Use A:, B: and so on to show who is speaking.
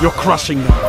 A: You're crushing them.